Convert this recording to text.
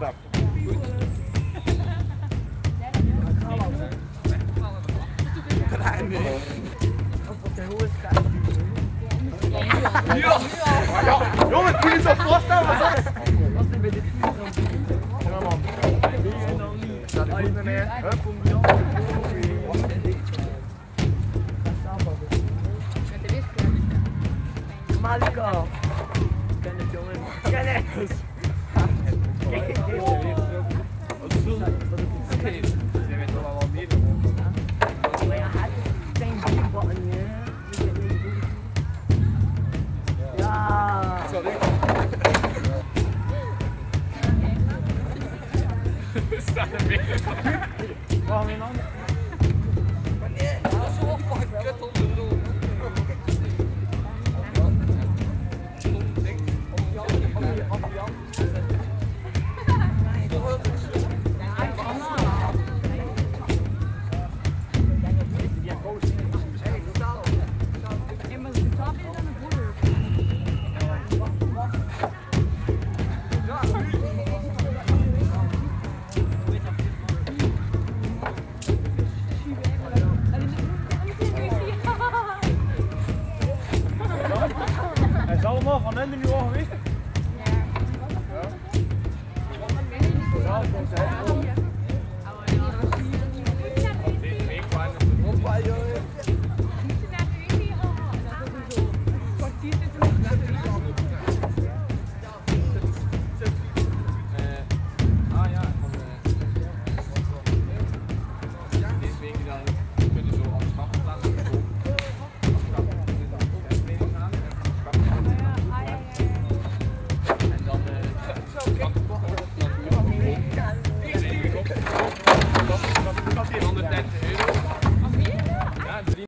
Ja, Beb. Ja! Ja! Jongens, kun je zo is Ja, man. Voeten neer. Hup. Ken het jongen. Ken het. Je weet wel wat van hen nu al geweest? Ja. ja.